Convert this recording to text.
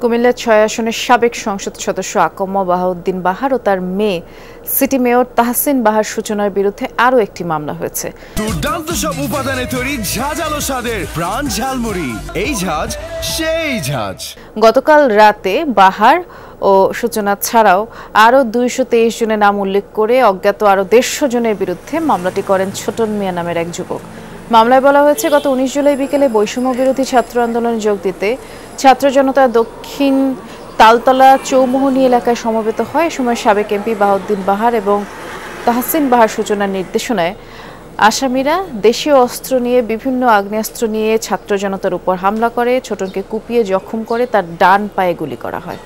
কুমিল্লার ছয় আসনের সাবেক সংসদ সদস্য আকম্ম বাহাউদ্দিন বাহার ও তার মেয়ে সিটি মেয়র তাহসিন বাহার সূচনার বিরুদ্ধে আরও একটি মামলা হয়েছে। দুর্দান্ত সব উপাদানে তৈরি ঝাঁঝালো স্বাদের প্রাণ ঝালমুড়ি। এই ঝাঁজ সেই ঝাঁজ। গতকাল রাতে বাহার ও সূচনা ছাড়াও আরও দুইশো তেইশ জনের নাম উল্লেখ করে অজ্ঞাত আরও দেড়শো জনের বিরুদ্ধে মামলাটি করেন ছোটন মিয়া নামের এক যুবক। মামলায় বলা হয়েছে, গত উনিশ জুলাই বিকেলে বৈষম্য বিরোধী ছাত্র আন্দোলনে যোগ দিতে ছাত্র জনতা দক্ষিণ তালতলা চৌমোহনী এলাকায় সমবেত হয়। সময় সাবেক এমপি বাহাউদ্দিন বাহার এবং তাহসিন বাহার সূচনার নির্দেশনায় আসামিরা দেশীয় অস্ত্র নিয়ে, বিভিন্ন আগ্নেয়াস্ত্র নিয়ে ছাত্র জনতার উপর হামলা করে। ছোটনকে কুপিয়ে জখম করে, তার ডান পায়ে গুলি করা হয়।